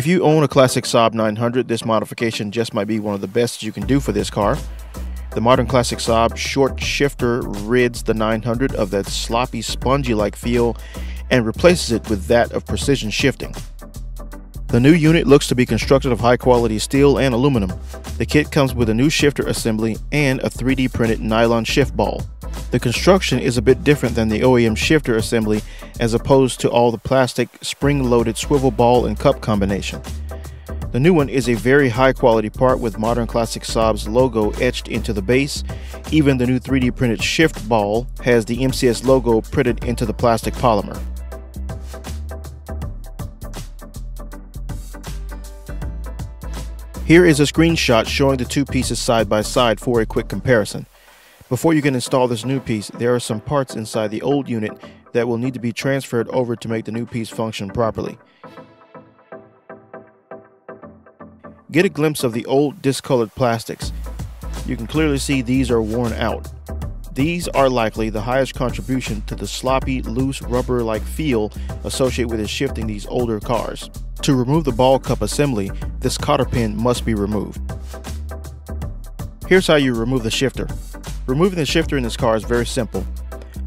If you own a classic Saab 900, this modification just might be one of the best you can do for this car. The modern classic Saab short shifter rids the 900 of that sloppy, spongy-like feel and replaces it with that of precision shifting. The new unit looks to be constructed of high quality steel and aluminum. The kit comes with a new shifter assembly and a 3D printed nylon shift ball. The construction is a bit different than the OEM shifter assembly as opposed to all the plastic spring-loaded swivel ball and cup combination. The new one is a very high quality part with modern classic Saab's logo etched into the base. Even the new 3D printed shift ball has the MCS logo printed into the plastic polymer. Here is a screenshot showing the two pieces side by side for a quick comparison. Before you can install this new piece, there are some parts inside the old unit that will need to be transferred over to make the new piece function properly. Get a glimpse of the old discolored plastics. You can clearly see these are worn out. These are likely the highest contribution to the sloppy, loose, rubber-like feel associated with shifting these older cars. To remove the ball cup assembly, this cotter pin must be removed. Here's how you remove the shifter. Removing the shifter in this car is very simple.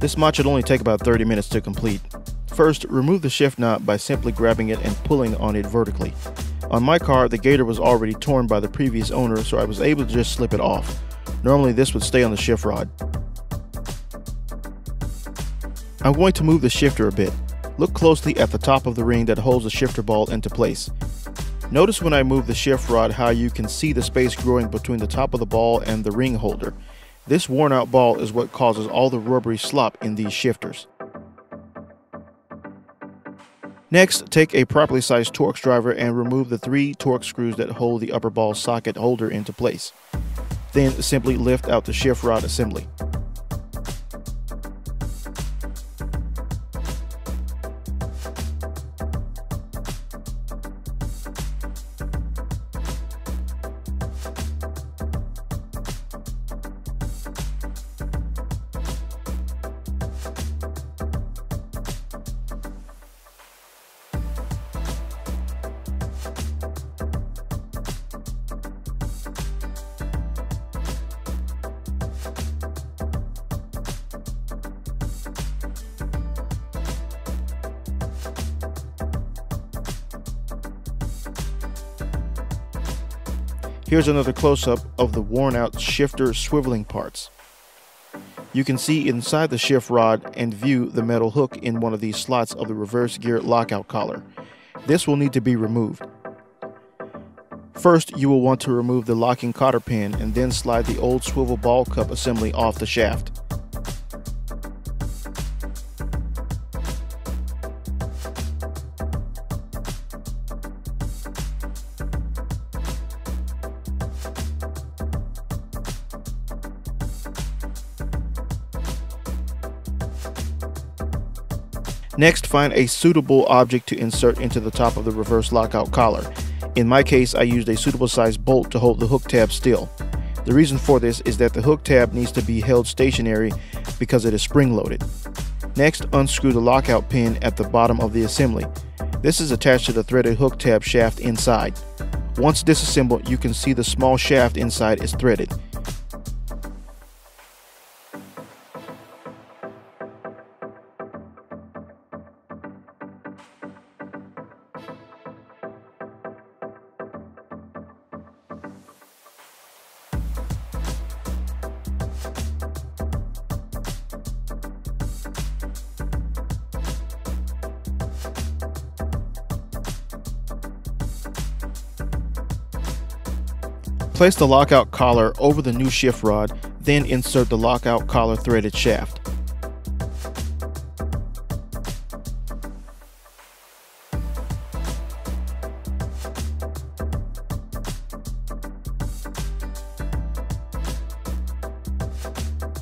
This mod should only take about 30 minutes to complete. First, remove the shift knob by simply grabbing it and pulling on it vertically. On my car, the gator was already torn by the previous owner, so I was able to just slip it off. Normally this would stay on the shift rod. I'm going to move the shifter a bit. Look closely at the top of the ring that holds the shifter ball into place. Notice when I move the shift rod how you can see the space growing between the top of the ball and the ring holder. This worn out ball is what causes all the rubbery slop in these shifters. Next, take a properly sized Torx driver and remove the three Torx screws that hold the upper ball socket holder into place. Then simply lift out the shift rod assembly. Here's another close-up of the worn out shifter swiveling parts. You can see inside the shift rod and view the metal hook in one of these slots of the reverse gear lockout collar. This will need to be removed. First, you will want to remove the locking cotter pin and then slide the old swivel ball cup assembly off the shaft. Next, find a suitable object to insert into the top of the reverse lockout collar. In my case, I used a suitable sized bolt to hold the hook tab still. The reason for this is that the hook tab needs to be held stationary because it is spring loaded. Next, unscrew the lockout pin at the bottom of the assembly. This is attached to the threaded hook tab shaft inside. Once disassembled, you can see the small shaft inside is threaded. Place the lockout collar over the new shift rod, then insert the lockout collar threaded shaft.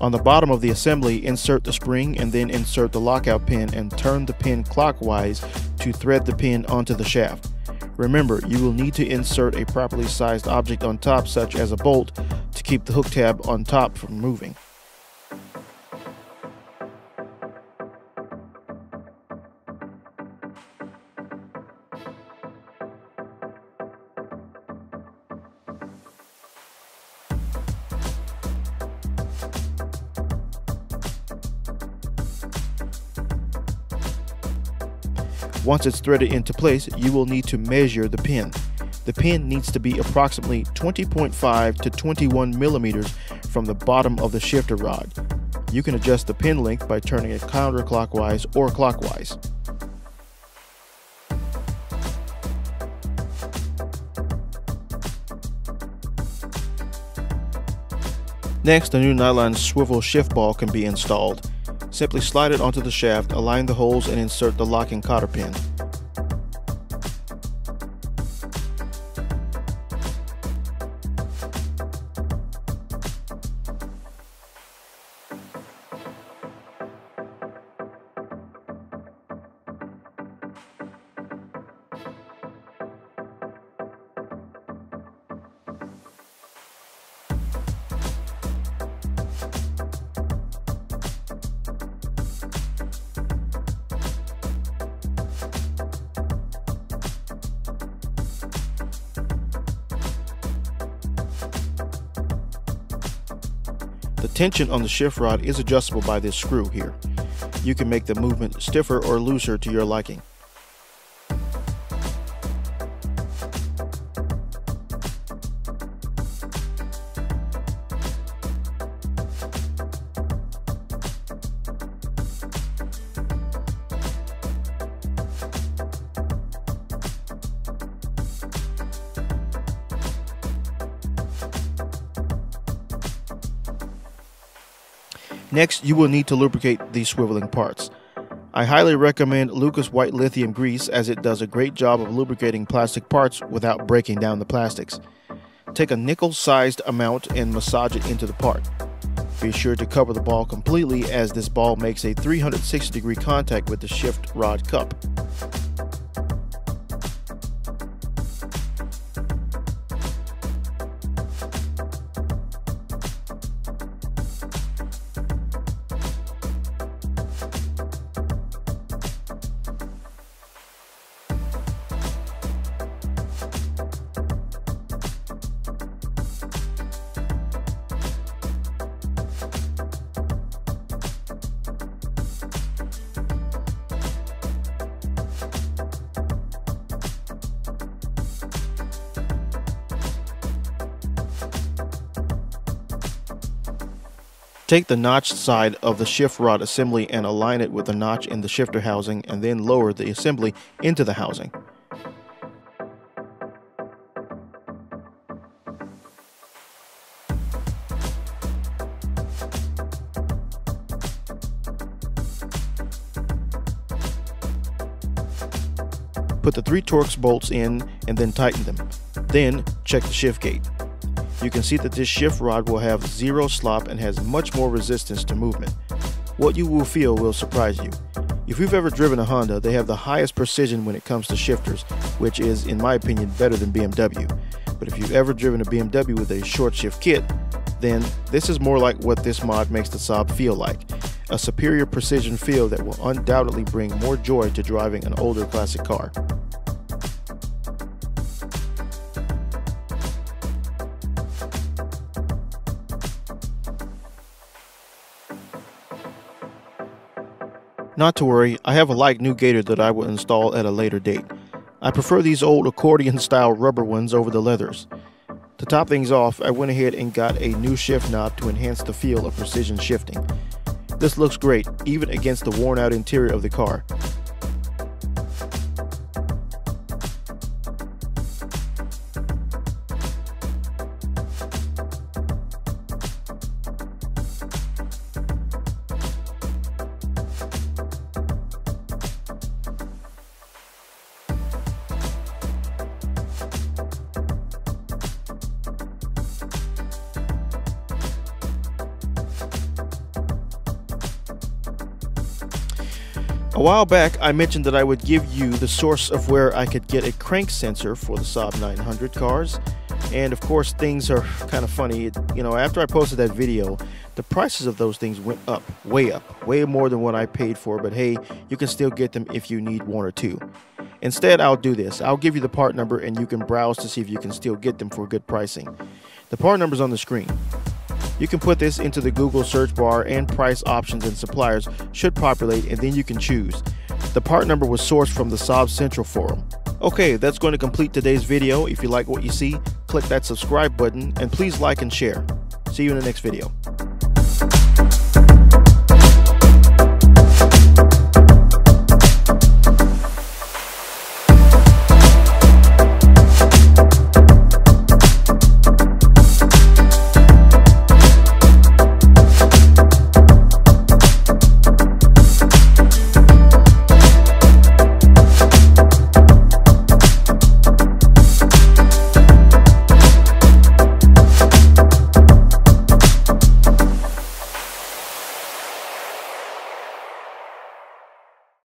On the bottom of the assembly, insert the spring and then insert the lockout pin and turn the pin clockwise to thread the pin onto the shaft. Remember, you will need to insert a properly sized object on top such as a bolt to keep the hook tab on top from moving. Once it's threaded into place, you will need to measure the pin. The pin needs to be approximately 20.5 to 21 millimeters from the bottom of the shifter rod. You can adjust the pin length by turning it counterclockwise or clockwise. Next, a new nylon swivel shift ball can be installed. Simply slide it onto the shaft, align the holes, and insert the locking cotter pin. The tension on the shift rod is adjustable by this screw here. You can make the movement stiffer or looser to your liking. Next, you will need to lubricate these swiveling parts. I highly recommend Lucas White Lithium Grease as it does a great job of lubricating plastic parts without breaking down the plastics. Take a nickel sized amount and massage it into the part. Be sure to cover the ball completely as this ball makes a 360 degree contact with the shift rod cup. Take the notched side of the shift rod assembly and align it with the notch in the shifter housing and then lower the assembly into the housing. Put the three Torx bolts in and then tighten them. Then check the shift gate. You can see that this shift rod will have zero slop and has much more resistance to movement. What you will feel will surprise you. If you've ever driven a Honda, they have the highest precision when it comes to shifters, which is, in my opinion, better than BMW. But if you've ever driven a BMW with a short shift kit, then this is more like what this mod makes the Saab feel like. A superior precision feel that will undoubtedly bring more joy to driving an older classic car. Not to worry, I have a like new gator that I will install at a later date. I prefer these old accordion style rubber ones over the leathers. To top things off, I went ahead and got a new shift knob to enhance the feel of precision shifting. This looks great, even against the worn out interior of the car. A while back, I mentioned that I would give you the source of where I could get a crank sensor for the Saab 900 cars. And of course, things are kind of funny. You know, after I posted that video, the prices of those things went up, way up, way more than what I paid for. But hey, you can still get them if you need one or two. Instead, I'll do this. I'll give you the part number and you can browse to see if you can still get them for good pricing. The part number is on the screen. You can put this into the Google search bar and price options and suppliers should populate and then you can choose. The part number was sourced from the Saab Central forum. Okay, that's going to complete today's video. If you like what you see, click that subscribe button and please like and share. See you in the next video.